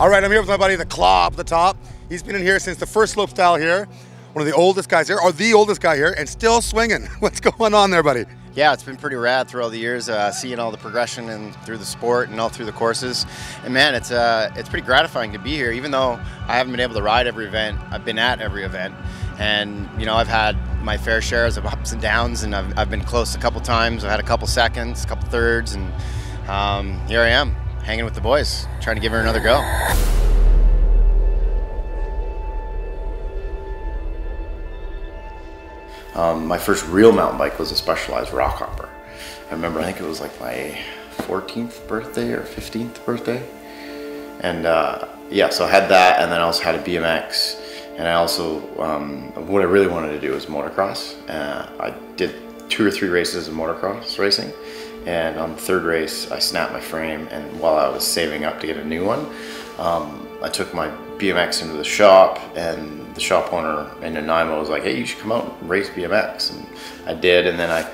All right, I'm here with my buddy, the Claw up the top. He's been in here since the first slope style here. One of the oldest guys here, or the oldest guy here, and still swinging. What's going on there, buddy? Yeah, it's been pretty rad through all the years, uh, seeing all the progression and through the sport and all through the courses. And man, it's uh, it's pretty gratifying to be here. Even though I haven't been able to ride every event, I've been at every event, and you know I've had my fair shares of ups and downs, and I've, I've been close a couple times. I've had a couple seconds, a couple thirds, and um, here I am, hanging with the boys, trying to give her another go. Um, my first real mountain bike was a Specialized Rockhopper. I remember, I think it was like my 14th birthday or 15th birthday. And uh, yeah, so I had that, and then I also had a BMX. And I also, um, what I really wanted to do was motocross. Uh, I did two or three races of motocross racing. And on the third race, I snapped my frame. And while I was saving up to get a new one, um, I took my BMX into the shop and the shop owner in Nanaimo was like, hey, you should come out and race BMX. And I did, and then I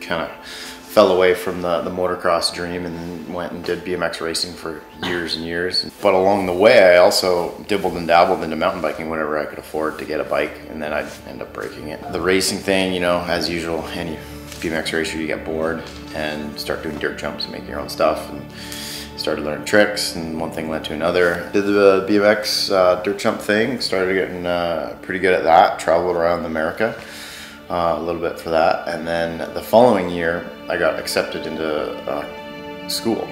kind of fell away from the, the motocross dream and went and did BMX racing for years and years. But along the way, I also dibbled and dabbled into mountain biking whenever I could afford to get a bike, and then I'd end up breaking it. The racing thing, you know, as usual, any BMX racer, you get bored and start doing dirt jumps and making your own stuff. And started learning tricks and one thing led to another. Did the BMX uh, dirt jump thing, started getting uh, pretty good at that, traveled around America uh, a little bit for that. And then the following year, I got accepted into uh, school,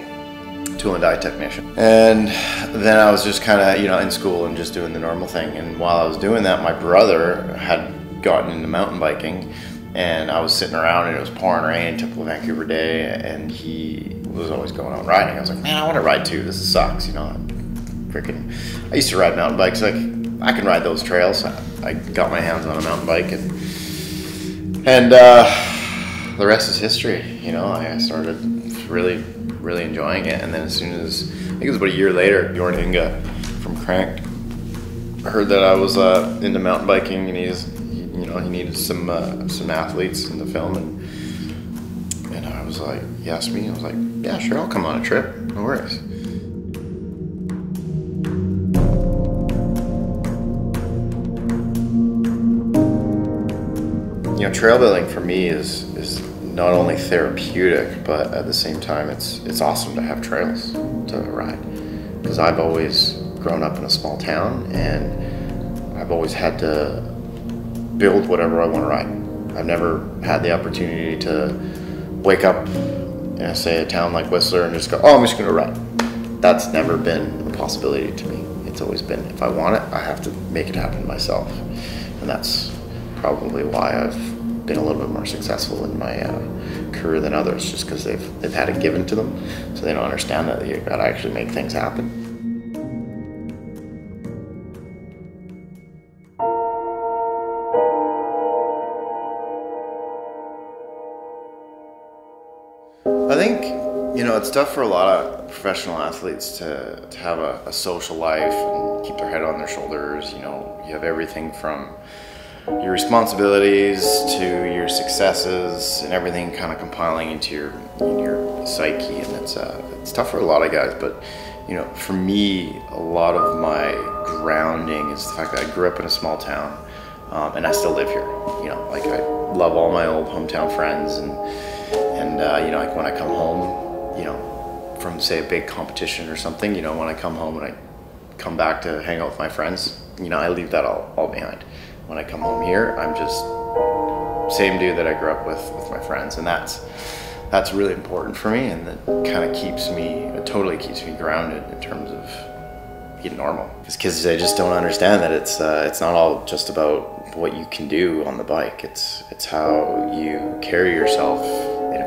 tool and die technician. And then I was just kind of, you know, in school and just doing the normal thing. And while I was doing that, my brother had gotten into mountain biking and I was sitting around and it was pouring rain, typical Vancouver day, and he was always going out riding. I was like, man, I want to ride too. This sucks, you know. I'm freaking. I used to ride mountain bikes. Like I can ride those trails. I, got my hands on a mountain bike, and and uh, the rest is history. You know, I started really, really enjoying it, and then as soon as I think it was about a year later, Bjorn Enga from Crank heard that I was uh, into mountain biking, and he's you know he needed some uh, some athletes in the film, and and I was like, he asked me, I was like, yeah, sure, I'll come on a trip, no worries. You know, trail building for me is is not only therapeutic, but at the same time, it's it's awesome to have trails to ride because I've always grown up in a small town and I've always had to build whatever I want to write. I've never had the opportunity to wake up in, say, a town like Whistler and just go, oh, I'm just going to write. That's never been a possibility to me. It's always been, if I want it, I have to make it happen myself. And that's probably why I've been a little bit more successful in my uh, career than others, just because they've, they've had it given to them. So they don't understand that you've got to actually make things happen. It's tough for a lot of professional athletes to, to have a, a, social life and keep their head on their shoulders. You know, you have everything from your responsibilities to your successes and everything kind of compiling into your in your psyche and it's uh, it's tough for a lot of guys but you know for me a lot of my grounding is the fact that I grew up in a small town um, and I still live here you know like I love all my old hometown friends and and uh, you know, like when I come home, you know, from say a big competition or something, you know, when I come home and I come back to hang out with my friends, you know, I leave that all, all behind. When I come home here, I'm just same dude that I grew up with with my friends, and that's that's really important for me, and that kind of keeps me, it totally keeps me grounded in terms of being normal. Because kids, they just don't understand that it's uh, it's not all just about what you can do on the bike. It's it's how you carry yourself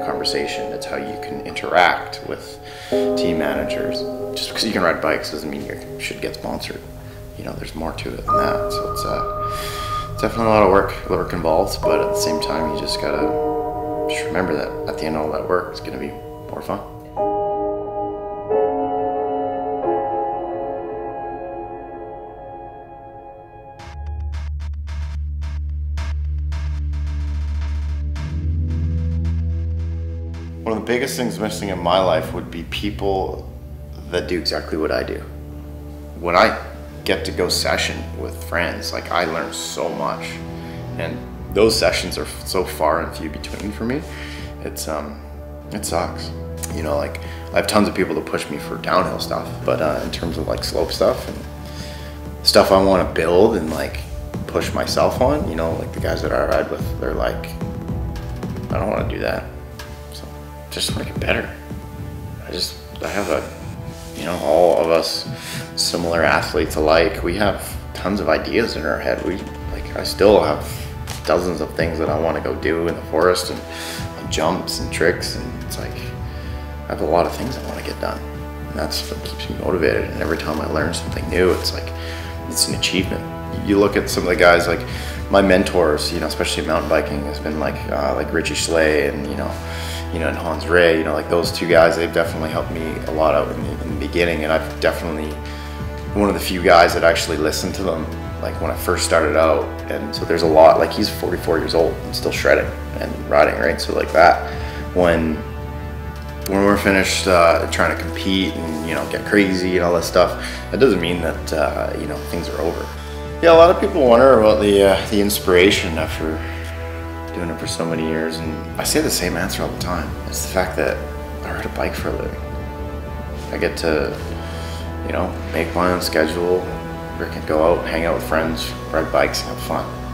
conversation. It's how you can interact with team managers. Just because you can ride bikes doesn't mean you should get sponsored. You know, there's more to it than that. So it's, uh, definitely a lot of work, work involved, but at the same time, you just gotta just remember that at the end all that work, is gonna be more fun. Biggest things missing in my life would be people that do exactly what I do. when I get to go session with friends, like I learn so much, and those sessions are so far and few between for me. It's um, it sucks. You know, like I have tons of people to push me for downhill stuff, but uh, in terms of like slope stuff and stuff I want to build and like push myself on, you know, like the guys that I ride with, they're like, I don't want to do that. Just want to get better. I just I have a you know all of us similar athletes alike. We have tons of ideas in our head. We like I still have dozens of things that I want to go do in the forest and, and jumps and tricks and it's like I have a lot of things I want to get done. And that's what keeps me motivated. And every time I learn something new, it's like it's an achievement. You look at some of the guys like my mentors, you know, especially mountain biking, has been like uh, like Richie Schley and you know, you know, and Hans Rey. You know, like those two guys, they've definitely helped me a lot out in the, in the beginning, and I've definitely one of the few guys that actually listened to them like when I first started out. And so there's a lot. Like he's 44 years old and still shredding and riding, right? So like that, when when we're finished uh, trying to compete and you know get crazy and all that stuff, that doesn't mean that uh, you know things are over. Yeah, a lot of people wonder about the uh, the inspiration after doing it for so many years, and I say the same answer all the time. It's the fact that I ride a bike for a living. I get to, you know, make my own schedule. We can go out, hang out with friends, ride bikes, have fun.